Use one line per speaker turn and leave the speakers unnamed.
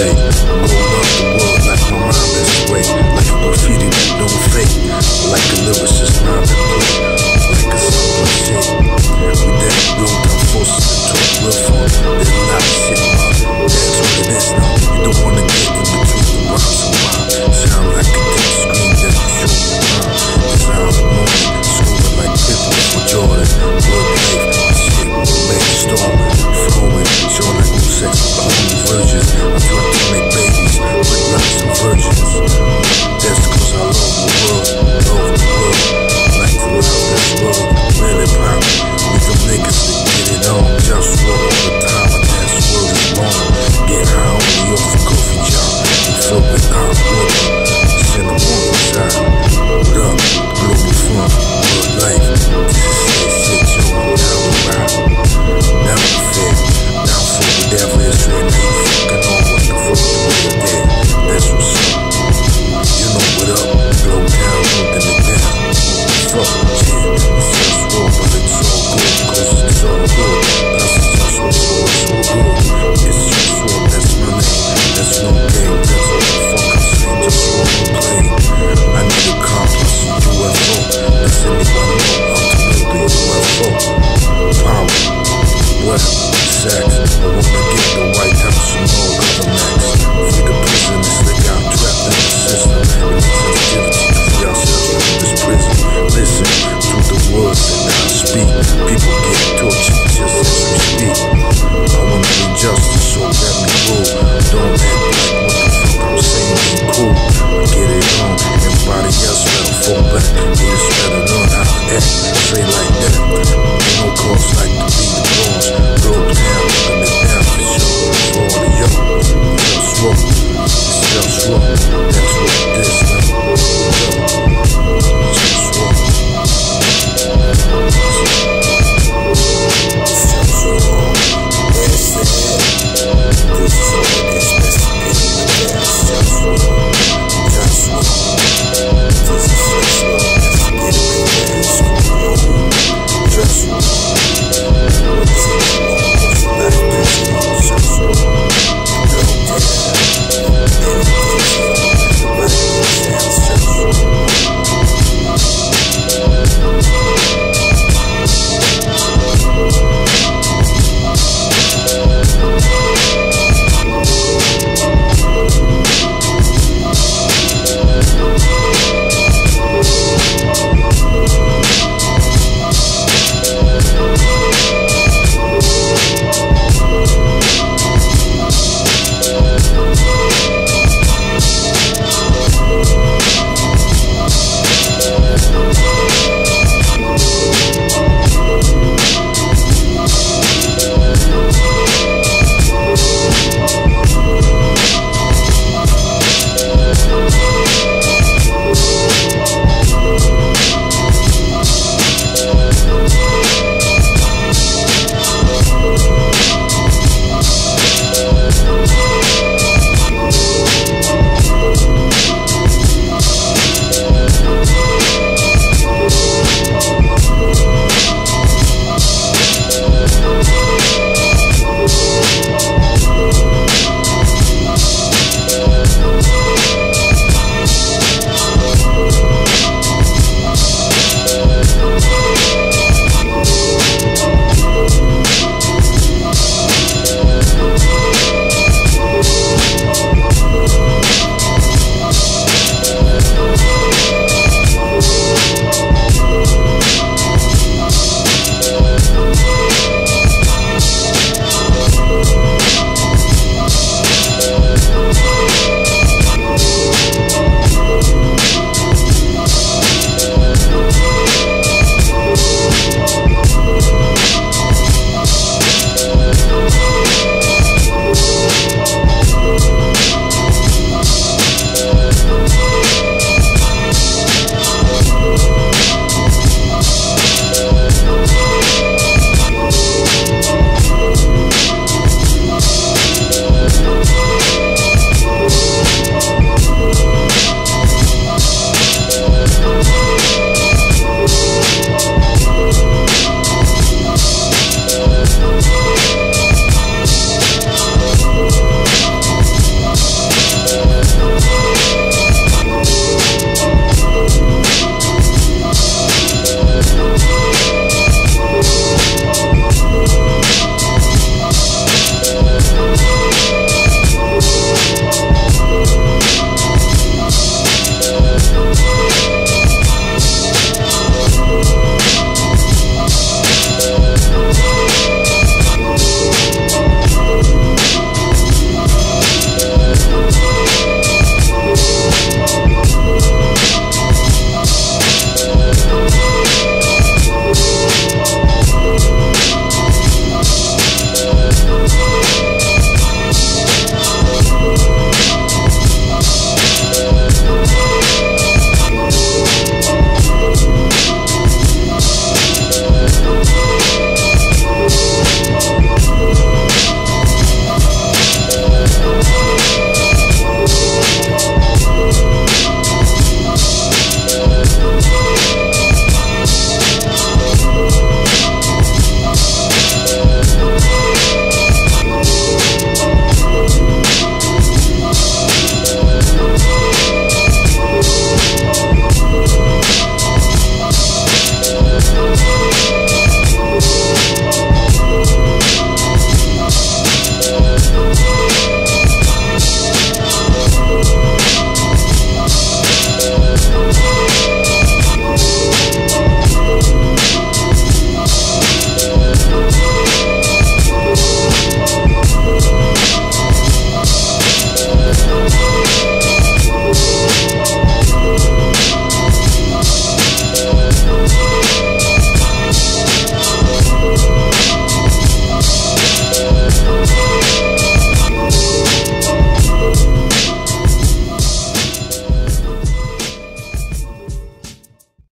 day.